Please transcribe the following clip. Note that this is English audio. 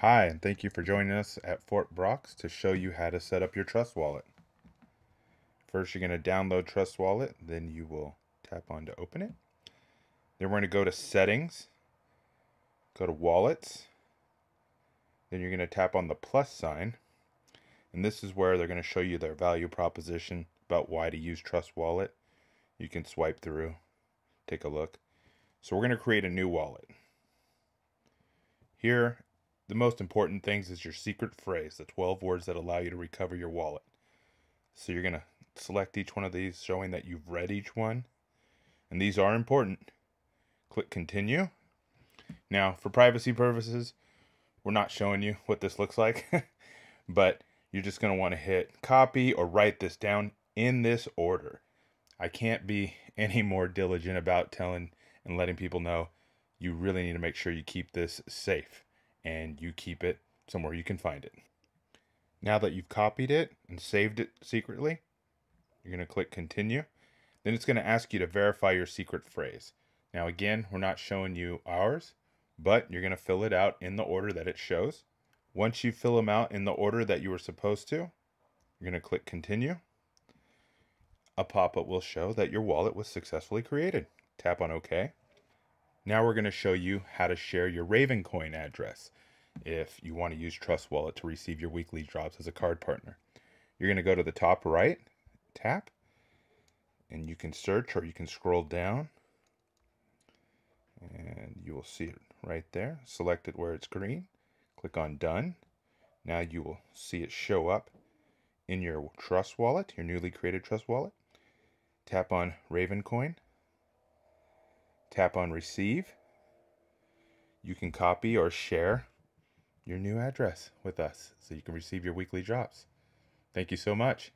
Hi, and thank you for joining us at Fort Brox to show you how to set up your Trust Wallet. First, you're going to download Trust Wallet, then you will tap on to open it. Then we're going to go to Settings, go to Wallets, then you're going to tap on the plus sign, and this is where they're going to show you their value proposition about why to use Trust Wallet. You can swipe through, take a look. So we're going to create a new wallet. Here, the most important things is your secret phrase, the 12 words that allow you to recover your wallet. So you're going to select each one of these, showing that you've read each one. And these are important. Click continue. Now, for privacy purposes, we're not showing you what this looks like, but you're just going to want to hit copy or write this down in this order. I can't be any more diligent about telling and letting people know you really need to make sure you keep this safe and you keep it somewhere you can find it. Now that you've copied it and saved it secretly, you're going to click continue. Then it's going to ask you to verify your secret phrase. Now again, we're not showing you ours, but you're going to fill it out in the order that it shows. Once you fill them out in the order that you were supposed to, you're going to click continue. A pop-up will show that your wallet was successfully created. Tap on OK. Now we're going to show you how to share your Ravencoin address if you want to use Trust Wallet to receive your weekly drops as a card partner. You're going to go to the top right, tap, and you can search or you can scroll down and you will see it right there. Select it where it's green, click on done. Now you will see it show up in your Trust Wallet, your newly created Trust Wallet. Tap on Ravencoin Tap on receive. You can copy or share your new address with us so you can receive your weekly drops. Thank you so much.